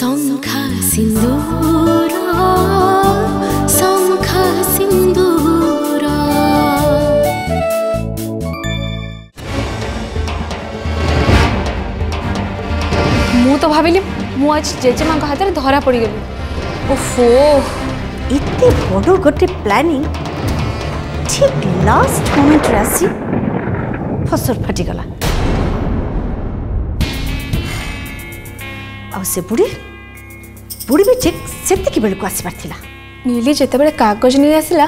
সংখ্যা সিন্দুর সংখ্যা সিন্দুর মু তো ভাবিলি মু আজ জেজেমা হাতের ধরা পড়ি গেলি ওফো এতে বড় গোটে প্ল্যানিং ঠিক লাস্ট মোমেন্টরে আসি ফসর ফাটিগলা से बुढ़ी बुढ़ी भी ठीक सेक बेलू आसपार नीली जिते कागज नहीं आसला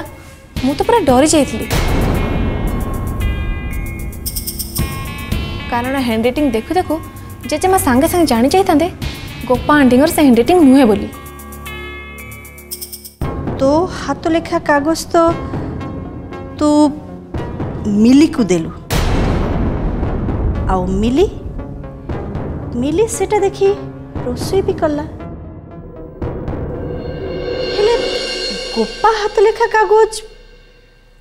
मुझे तो पूरा डरी जाइली कारण हैंड रईटिंग देखु देखु जेजेमा सांगे सांगे जाणी जाते गोपा आंटीर से हैंड नुहे बोली तो हाथ लेखा कागज तो तू तो मिली को देलु आउ मिली मिली सेटा देखी ରୋଷେଇ ବି କଲା ହେଲେ ଗୋପା ହାତଲେଖା କାଗଜ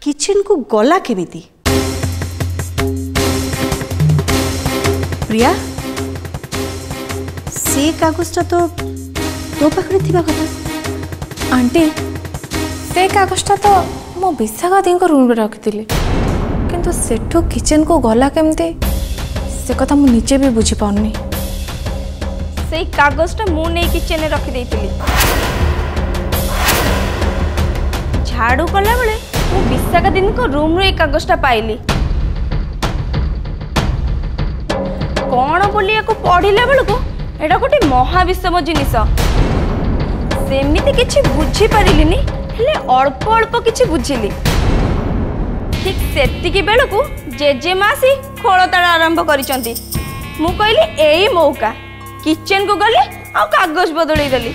କିଚେନ୍କୁ ଗଲା କେମିତି ପ୍ରିୟା ସେ କାଗଜଟା ତ ତୋ ପାଖରେ ଥିବା କଥା ଆଣ୍ଟି ସେ କାଗଜଟା ତ ମୁଁ ବିଶାଖା ଦିଙ୍କ ରୁମ୍ରେ ରଖିଥିଲି କିନ୍ତୁ ସେଠୁ କିଚେନ୍କୁ ଗଲା କେମିତି ସେ କଥା ମୁଁ ନିଜେ ବି ବୁଝିପାରୁନି সেই কাগজটা মু নেইকি চেনে রখি দেইছিলি ঝাড়ু কলা বেলে মু বিশাখা দিদিঙ্ক রুমরু এই কাগজটা পাইলি কোণ বলি ইয়াকু পড়িলা বেলকু এটা গোটে মহাবিষম জিনিস সেমিতি কিছু বুঝি পারিলিনি ହେଲେ ଅଳ୍ପ ଅଳ୍ପ କିଛି ବୁଝିଲି ଠିକ୍ ସେତିକି ବେଳକୁ ଜେଜେମା ଆସି ଖୋଳତାଡ଼ ଆରମ୍ଭ କରିଛନ୍ତି ମୁଁ କହିଲି ଏଇ ମୌକା किचेन को गली आ कागज बदल देली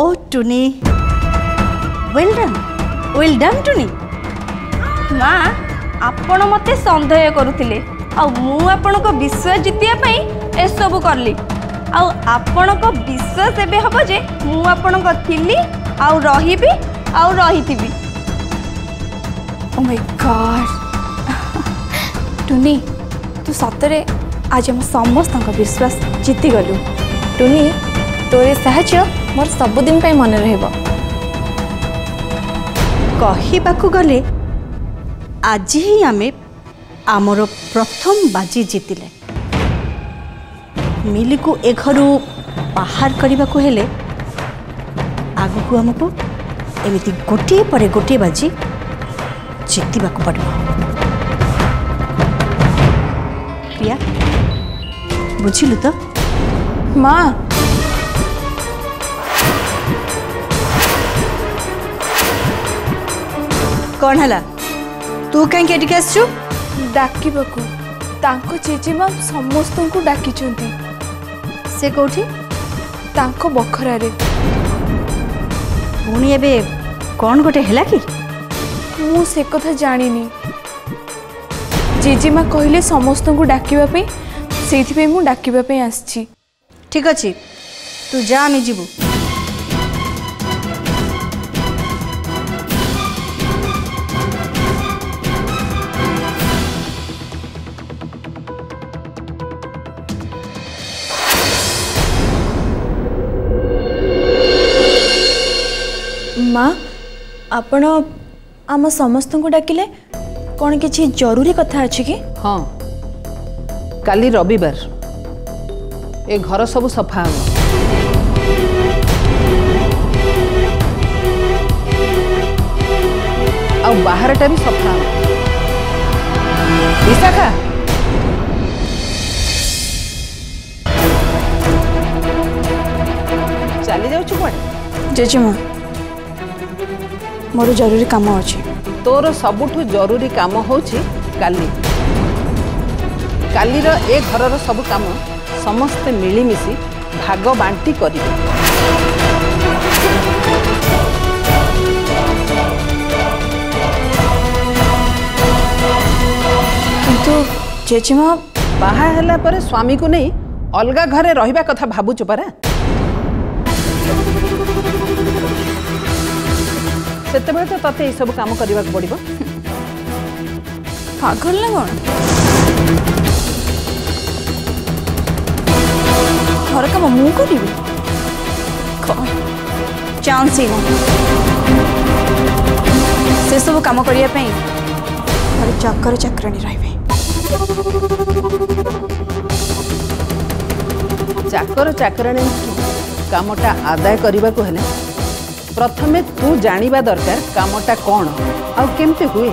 ओ Tuni well done well done Tuni ମା ଆପଣ ମୋତେ ସନ୍ଦେହ କରୁଥିଲେ ଆଉ ମୁଁ ଆପଣଙ୍କ ବିଶ୍ୱାସ ଜିତିବା ପାଇଁ ଏସବୁ କଲି ଆଉ ଆପଣଙ୍କ ବିଶ୍ୱାସ ଏବେ ହେବ ଯେ ମୁଁ ଆପଣଙ୍କ ଥିଲି ଆଉ ରହିବି ଆଉ ରହିଥିବି ଟୁନି ତୁ ସତରେ ଆଜି ଆମ ସମସ୍ତଙ୍କ ବିଶ୍ୱାସ ଜିତିଗଲୁ ଟୁନି ତୋରି ସାହାଯ୍ୟ ମୋର ସବୁଦିନ ପାଇଁ ମନେ ରହିବ କହିବାକୁ ଗଲେ ଆଜି ହିଁ ଆମେ ଆମର ପ୍ରଥମ ବାଜି ଜିତିଲେ ମିଲିକୁ ଏ ଘରୁ ବାହାର କରିବାକୁ ହେଲେ ଆଗକୁ ଆମକୁ ଏମିତି ଗୋଟିଏ ପରେ ଗୋଟିଏ ବାଜି ଜିତିବାକୁ ପଡ଼ିବ ପ୍ରିୟା ବୁଝିଲୁ ତ ମା' କ'ଣ ହେଲା ତୁ କାହିଁକି ଏଠିକି ଆସିଛୁ ଡାକିବାକୁ ତାଙ୍କ ଜେଜେମା ସମସ୍ତଙ୍କୁ ଡାକିଛନ୍ତି ସେ କେଉଁଠି ତାଙ୍କ ବଖରାରେ ପୁଣି ଏବେ କ'ଣ ଗୋଟେ ହେଲା କି ମୁଁ ସେ କଥା ଜାଣିନି ଜେଜେମା କହିଲେ ସମସ୍ତଙ୍କୁ ଡାକିବା ପାଇଁ ସେଇଥିପାଇଁ ମୁଁ ଡାକିବା ପାଇଁ ଆସିଛି ଠିକ୍ ଅଛି ତୁ ଯା ଆମେ ଯିବୁ ଆପଣ ଆମ ସମସ୍ତଙ୍କୁ ଡାକିଲେ କ'ଣ କିଛି ଜରୁରୀ କଥା ଅଛି କି ହଁ କାଲି ରବିବାର ଏ ଘର ସବୁ ସଫା ହେବ ଆଉ ବାହାରଟା ବି ସଫା ହେବ ବିଶାଖା ଚାଲିଯାଉଛୁ କୁଆଡ଼େ ଜେଜେମା ମୋର ଜରୁରୀ କାମ ଅଛି ତୋର ସବୁଠୁ ଜରୁରୀ କାମ ହେଉଛି କାଲି କାଲିର ଏ ଘରର ସବୁ କାମ ସମସ୍ତେ ମିଳିମିଶି ଭାଗ ବାଣ୍ଟି କରିବେ କିନ୍ତୁ ଚେଚିମା ବାହା ହେଲା ପରେ ସ୍ୱାମୀକୁ ନେଇ ଅଲଗା ଘରେ ରହିବା କଥା ଭାବୁଛୁ ପରା सेते बेले त तते ई सब काम करबाक पडिबो पागल ना कोन घर काम मु करिबो चांस ही ना से सब काम करिया पे घर चक्कर चक्रणी रहिबे चाकर चाकराणी कमटा आदाय करने को है ना ପ୍ରଥମେ ତୁ ଜାଣିବା ଦରକାର କାମଟା କ'ଣ ଆଉ କେମିତି ହୁଏ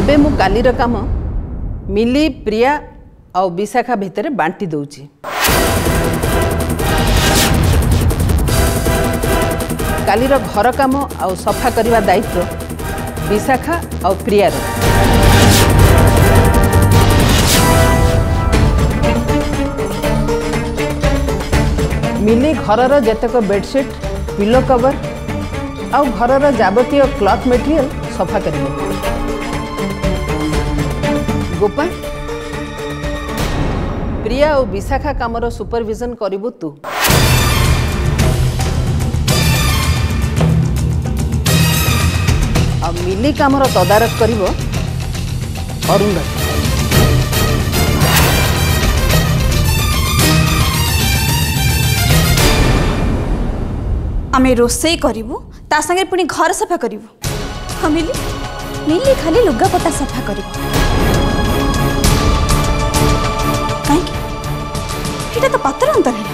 ଏବେ ମୁଁ କାଲିର କାମ ମିଲି ପ୍ରିୟା ଆଉ ବିଶାଖା ଭିତରେ ବାଣ୍ଟି ଦେଉଛି କାଲିର ଘର କାମ ଆଉ ସଫା କରିବା ଦାୟିତ୍ୱ ବିଶାଖା ଆଉ ପ୍ରିୟାର मिनी घरର জেতক बेडशीट पिलो कभर आ घरର যাবতীয় ক্লথ ম্যাটেরিয়াল সোফা করিব গোপাল প্রিয়া ও বিশাখা কামৰ সুপারভিশন কৰিবো তু আ মিনি কামৰ তদারক কৰিব অৰুণ আমি রোস চাই করিব তা সंगे পুনি ঘর সাফ করিব আমি লি নেহি খালি লুগা পটা সাফ করিব তাই কি এটা তো পাত্র অন্তর হলা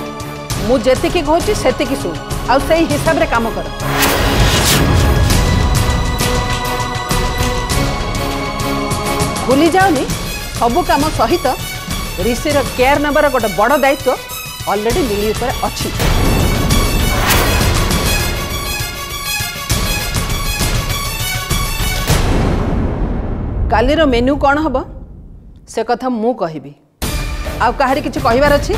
মু জেতে কি গহি সেতে কি সু আউ সই হিসাব রে কাম কর বলি যাওনি সব কাম সহিত ঋষি র কেয়ার নাম্বার গটা বড় দায়িত্ব অলরেডি লিলি উপর আছে କାଲିର ମେନ୍ୟୁ କ'ଣ ହବ ସେ କଥା ମୁଁ କହିବି ଆଉ କାହାରି କିଛି କହିବାର ଅଛି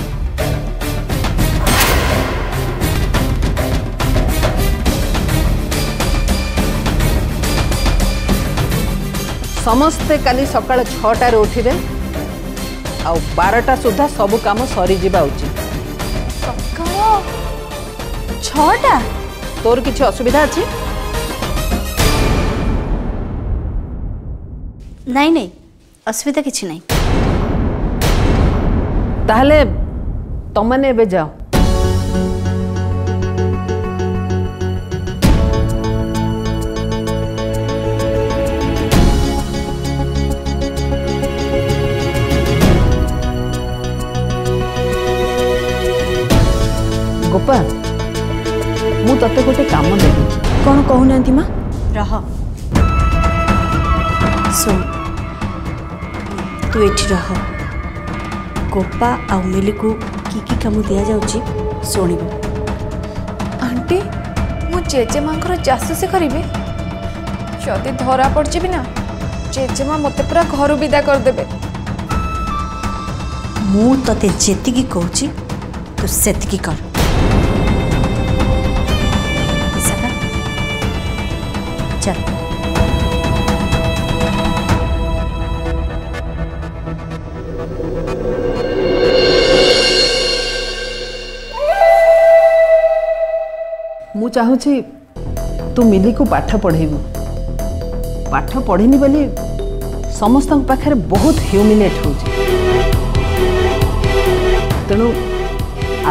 ସମସ୍ତେ କାଲି ସକାଳ ଛଅଟାରେ ଉଠିବେ ଆଉ ବାରଟା ସୁଦ୍ଧା ସବୁ କାମ ସରିଯିବା ଉଚିତ ଛଅଟା ତୋର କିଛି ଅସୁବିଧା ଅଛି ନାଇଁ ନାଇଁ ଅସୁବିଧା କିଛି ନାହିଁ ତାହେଲେ ତମମାନେ ଏବେ ଯାଅ ଗୋପା ମୁଁ ତତେ ଗୋଟେ କାମ ଦେବି କ'ଣ କହୁନାହାନ୍ତି ମା ରହ ତୁ ଏଠି ରହ ଗୋପା ଆଉ ମିଲିକୁ କି କି କାମ ଦିଆଯାଉଛି ଶୁଣିବ ଆଣ୍ଟି ମୁଁ ଜେଜେମାଙ୍କର ଜାସୁସି କରିବି ଯଦି ଧରା ପଡ଼ିଯିବି ନା ଜେଜେମା ମୋତେ ପୁରା ଘରୁ ବିଦା କରିଦେବେ ମୁଁ ତତେ ଯେତିକି କହୁଛି ତୁ ସେତିକି କର ଚାଲ ଚାହୁଁଛି ତୁ ମିଲିକୁ ପାଠ ପଢ଼େଇବୁ ପାଠ ପଢ଼ିନି ବୋଲି ସମସ୍ତଙ୍କ ପାଖରେ ବହୁତ ହ୍ୟୁମିଲେଟ୍ ହେଉଛି ତେଣୁ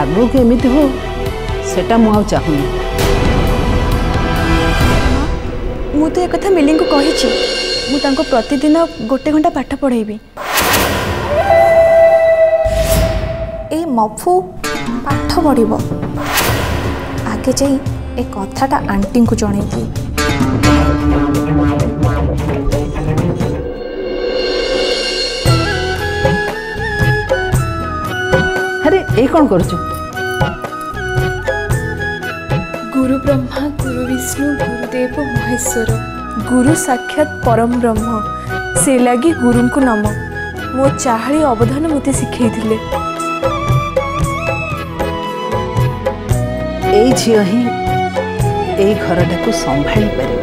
ଆଗକୁ ଏମିତି ହଉ ସେଟା ମୁଁ ଆଉ ଚାହୁଁନି ମୁଁ ତ ଏକଥା ମିଲିଙ୍କୁ କହିଛି ମୁଁ ତାଙ୍କୁ ପ୍ରତିଦିନ ଗୋଟେ ଘଣ୍ଟା ପାଠ ପଢ଼େଇବି ଏଇ ମଫୁ ପାଠ ପଢ଼ିବ ଆଗେ ଯାଇ ଏ କଥାଟା ଆଣ୍ଟିଙ୍କୁ ଜଣାଇ ଦିଏ ଆରେ ଏ କ'ଣ କରୁଛୁ ଗୁରୁ ବ୍ରହ୍ମା ଗୁରୁ ବିଷ୍ଣୁ ଗୁରୁଦେବ ମହେଶ୍ୱର ଗୁରୁ ସାକ୍ଷାତ ପରମ ବ୍ରହ୍ମ ସେ ଲାଗି ଗୁରୁଙ୍କୁ ନମ ମୋ ଚାହାଳି ଅବଦାନ ମୋତେ ଶିଖେଇଥିଲେ ଏଇ ଝିଅ ହିଁ घर को संभा पार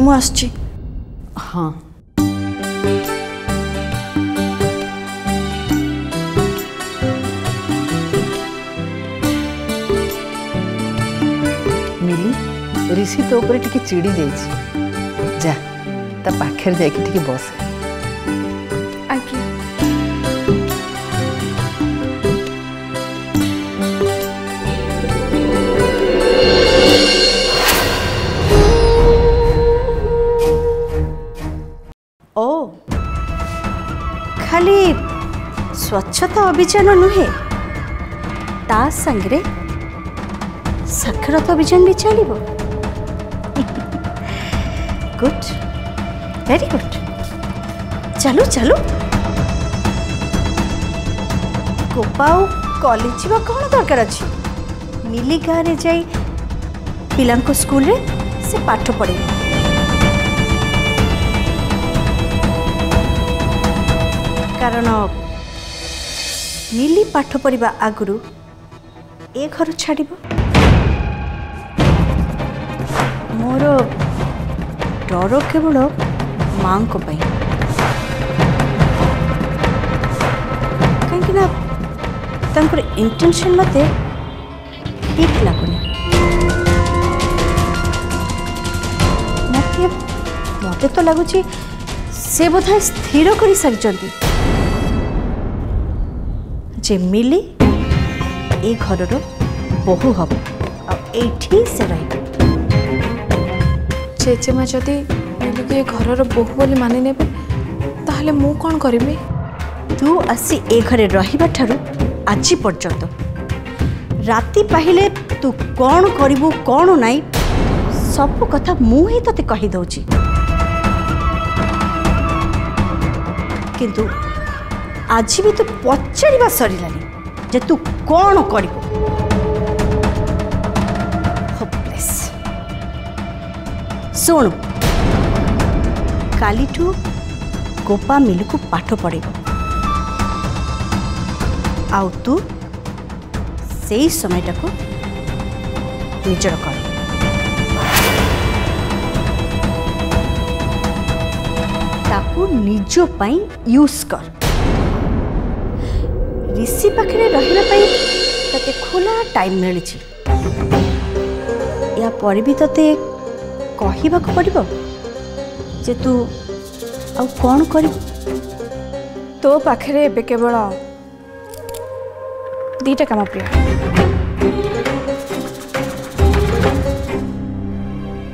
मुझे ऋषि तो ऊपर टिके चिड़ी दे जा पाखे जाके बस आज्ञा ସ୍ୱଚ୍ଛତା ଅଭିଯାନ ନୁହେଁ ତା ସାଙ୍ଗରେ ସାକ୍ଷରତ ଅଭିଯାନ ବି ଚାଲିବ ଗୁଡ୍ ଭେରି ଗୁଡ୍ ଚାଲୁ ଚାଲୁ ଗୋପାଉ କଲେଜ ଯିବା କ'ଣ ଦରକାର ଅଛି ମିଲି ଗାଁରେ ଯାଇ ପିଲାଙ୍କ ସ୍କୁଲରେ ସେ ପାଠ ପଢ଼ିବ କାରଣ ମିଲି ପାଠ ପଢ଼ିବା ଆଗରୁ ଏ ଘର ଛାଡ଼ିବ ମୋର ଡର କେବଳ ମାଙ୍କ ପାଇଁ କାହିଁକିନା ତାଙ୍କର ଇଣ୍ଟେନସନ୍ ମୋତେ ଠିକ୍ ଲାଗୁନି ମୋତେ ମୋତେ ତ ଲାଗୁଛି ସେ ବୋଧେ ସ୍ଥିର କରିସାରିଛନ୍ତି ଯେ ମିଲି ଏ ଘରର ବୋହୂ ହେବ ଆଉ ଏଇଠି ସେ ରହିବ ଜେଜେମା ଯଦି ମିଲିକୁ ଏ ଘରର ବୋହୂ ବୋଲି ମାନି ନେବେ ତାହେଲେ ମୁଁ କ'ଣ କରିବି ତୁ ଆସି ଏ ଘରେ ରହିବା ଠାରୁ ଆଜି ପର୍ଯ୍ୟନ୍ତ ରାତି ପାହିଲେ ତୁ କ'ଣ କରିବୁ କ'ଣ ନାହିଁ ସବୁ କଥା ମୁଁ ହିଁ ତୋତେ କହିଦେଉଛି କିନ୍ତୁ ଆଜି ବି ତୁ ପଚାରିବା ସରିଲାନି ଯେ ତୁ କ'ଣ କରିବୁ ଶୁଣୁ କାଲିଠୁ ଗୋପା ମିଲୁକୁ ପାଠ ପଢ଼ିବ ଆଉ ତୁ ସେଇ ସମୟଟାକୁ ନିଜର କର ତାକୁ ନିଜ ପାଇଁ ୟୁଜ୍ କର ঋষি ପାଖରେ ରହିବା ପାଇଁ ତତେ ଖୋଲା ଟାଇମ୍ ମିଳିଛି ୟା ପରେ ବି ତତେ କହିବାକୁ ପଡ଼ିବ ଯେ ତୁ ଆଉ କ'ଣ କରିବୁ ତୋ ପାଖରେ ଏବେ କେବଳ ଦୁଇଟା କାମ ପ୍ରିୟ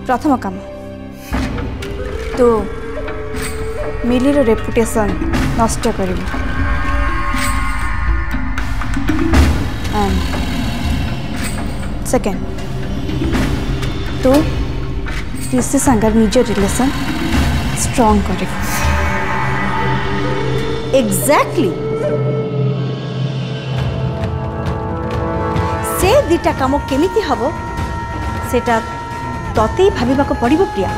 ପ୍ରଥମ କାମ ତୁ ମିଲିର ରେପୁଟେସନ୍ ନଷ୍ଟ କରିବୁ Second, तो इससे संगर निज रिलेशन स्ट्रांग करे एग्जैक्टली से दिटा कम केमी हम से तते भाविबाक पड़ो प्रिया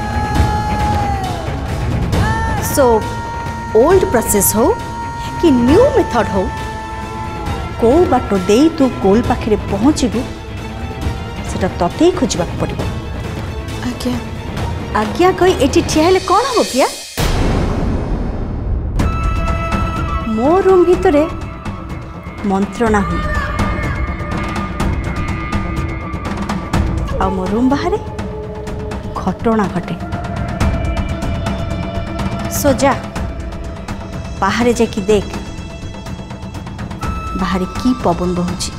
सो ओल्ड प्रोसेस हो कि न्यू मेथड हो को बाट दे तू गोल पाखे पहुँचबू সেটা তোতেই খোঁজবাকে পড়ব আজ্ঞা আজ্ঞা কই এটি ঠিয়া হলে কণ হব প্রিয়া ମୋ ରୁମ୍ ଭିତରେ ମନ୍ତ୍ରଣା ହୁଏ ଆଉ ମୋ ରୁମ୍ ବାହାରେ ଘଟଣା ଘଟେ ସୋ ଯା ବାହାରେ ଯାଇକି ଦେଖ ବାହାରେ କି ପବନ ବହୁଛି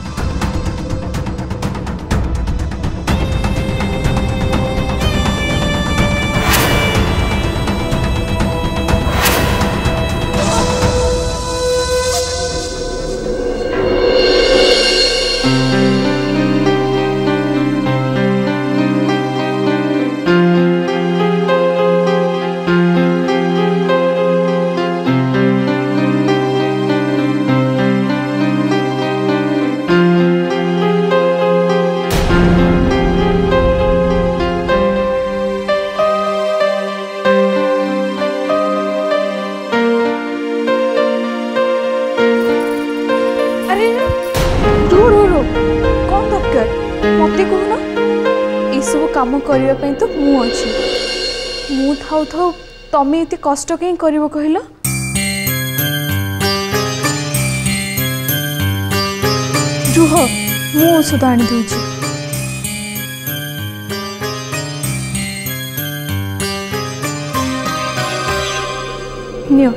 अरे दूर रो कौन दरकार मत कहना ଏସବୁ କାମ କରିବା ପାଇଁ ତ ମୁଁ ଅଛି ମୁଁ ଥାଉ ଥାଉ ତମେ ଏତେ କଷ୍ଟ କାହିଁ କରିବ କହିଲ ରୁହ ମୁଁ ଔଷଧ ଆଣିଦେଉଛି ନିଅ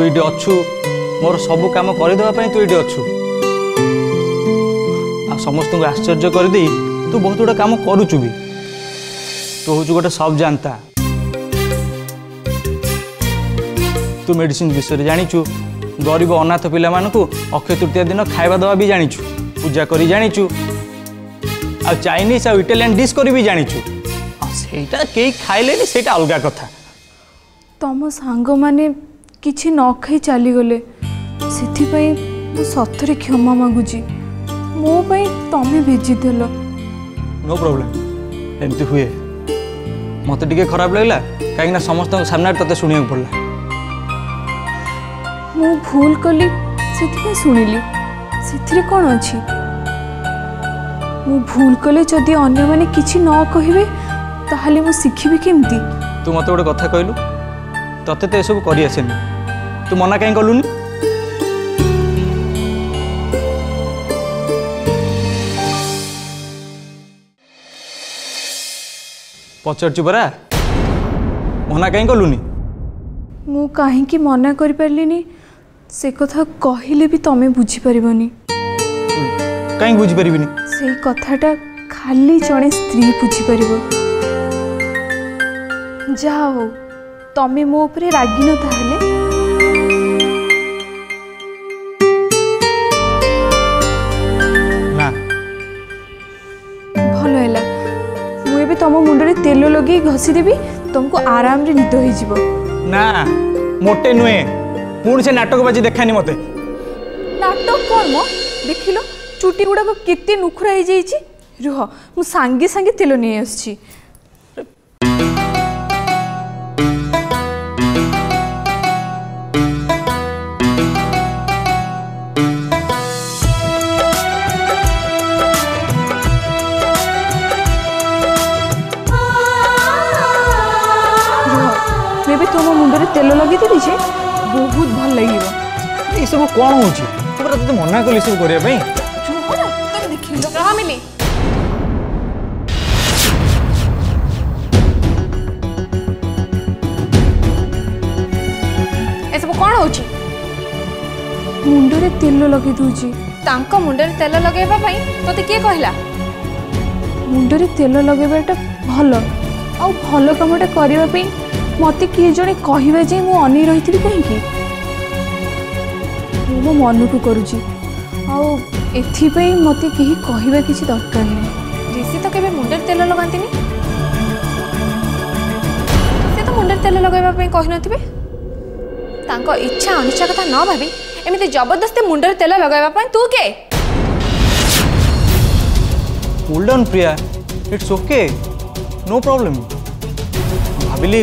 তু এটি অছু ମୋର ସବୁ କାମ କରିଦେବା ପାଇଁ ତୁ ଏଠି ଅଛୁ ଆଉ ସମସ୍ତଙ୍କୁ ଆଶ୍ଚର୍ଯ୍ୟ କରିଦେଇ ତୁ ବହୁତ ଗୁଡ଼ା କାମ କରୁଛୁ ବି ତୁ ହେଉଛୁ ଗୋଟେ ସବ୍ ଜାନ୍ତା ତୁ ମେଡ଼ିସିନ ବିଷୟରେ ଜାଣିଛୁ ଗରିବ ଅନାଥ ପିଲାମାନଙ୍କୁ ଅକ୍ଷୟ ତୃତୀୟା ଦିନ ଖାଇବା ଦେବା ବି ଜାଣିଛୁ ପୂଜା କରି ଜାଣିଛୁ ଆଉ ଚାଇନିଜ୍ ଆଉ ଇଟାଲିଆନ୍ ଡିସ୍ କରି ବି ଜାଣିଛୁ ଆଉ ସେଇଟା କେହି ଖାଇଲେନି ସେଇଟା ଅଲଗା କଥା ତମ ସାଙ୍ଗମାନେ କିଛି ନ ଖାଇ ଚାଲିଗଲେ ସେଥିପାଇଁ ମୁଁ ସତରେ କ୍ଷମା ମାଗୁଛି ମୋ ପାଇଁ ତମେ ଭିଜିଦେଲ ନୋ ପ୍ରୋବ୍ଲେମ୍ ଏମିତି ହୁଏ ମୋତେ ଟିକେ ଖରାପ ଲାଗିଲା କାହିଁକିନା ସମସ୍ତଙ୍କ ସାମ୍ନାରେ ତତେ ଶୁଣିବାକୁ ପଡ଼ିଲା ମୁଁ ଭୁଲ କଲି ସେଥିପାଇଁ ଶୁଣିଲି ସେଥିରେ କ'ଣ ଅଛି ମୁଁ ଭୁଲ କଲେ ଯଦି ଅନ୍ୟମାନେ କିଛି ନ କହିବେ ତାହେଲେ ମୁଁ ଶିଖିବି କେମିତି ତୁ ମୋତେ ଗୋଟେ କଥା କହିଲୁ ତତେ ତ ଏସବୁ କରି ଆସେନି तू मना कहीं कलुनी पचारू मना कहीं कलुनी मु कहीं मना कर कहले भी तुम बुझीपर कहीं बुझीपर से कथाटा खाली जड़े स्त्री बुझीपर जा हो तुम्हें रागिन ताहले তেল লগাই ঘষি দেবি তোমাকে আরামে নিদ হয়ে না মোটে নুহে পুঁ সে নাটকবাজি দেখানি মতে নাটক কর ম দেখিল চুটি গুড়াক কেতে নুখুরা হয়ে যাইছি রুহ মু সাঙ্গে সাঙ্গে তেল নিয়ে আসছি तो दीजिए बहुत भल लगे ये सब कौन हो पूरा तुझे मना कल सब करने मिली ଏସବୁ କ'ଣ ହେଉଛି ମୁଣ୍ଡରେ ତେଲ ଲଗେଇ ଦେଉଛି ତାଙ୍କ ମୁଣ୍ଡରେ ତେଲ ଲଗେଇବା ପାଇଁ ତୋତେ କିଏ କହିଲା ମୁଣ୍ଡରେ ତେଲ ଲଗେଇବାଟା ଭଲ ଆଉ ଭଲ କାମଟା କରିବା ପାଇଁ ମୋତେ କିଏ ଜଣେ କହିବେ ଯେ ମୁଁ ଅନେଇ ରହିଥିବି କାହିଁକି ମୁଁ ମୋ ମନକୁ କରୁଛି ଆଉ ଏଥିପାଇଁ ମୋତେ କେହି କହିବା କିଛି ଦରକାର ନାହିଁ ঋষি ତ କେବେ ମୁଣ୍ଡରେ ତେଲ ଲଗାନ୍ତିନି ସେ ତ ମୁଣ୍ଡରେ ତେଲ ଲଗାଇବା ପାଇଁ କହିନଥିବେ ତାଙ୍କ ଇଚ୍ଛା ଅନିଚ୍ଛା କଥା ନ ଭାବି ଏମିତି ଜବରଦସ୍ତି ମୁଣ୍ଡରେ ତେଲ ଲଗାଇବା ପାଇଁ ତୁ କେ hold on Priya it's okay no problem ଭାବିଲି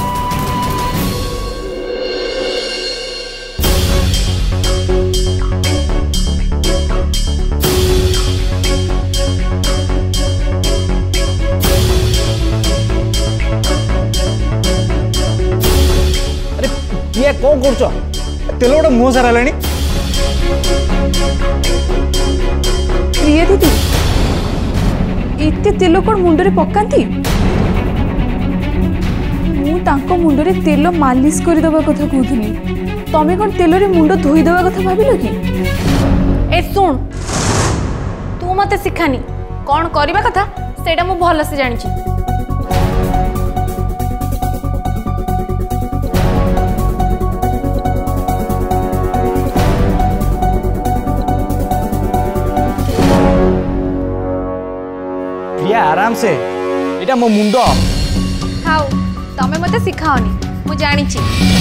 করছ তেল গোটা মুহ সারা হলানি প্রিয় দিদি এতে তেল কোণ মুন্ডরে পকাতে মু তাঙ্ক মুন্ডরে তেল মালিশ করে দেওয়ার কথা কুথিলি তুমি কোণ তেলরে মুন্ড ধুই দেওয়ার কথা ভাবিল কি এ শুণ তু মতো শিখানি কোণ করা কথা সেটা মু ভালসে জাঁচি आराम से एटा मो मुंडो हाउ तमे मते सिखाओनी मु जानिची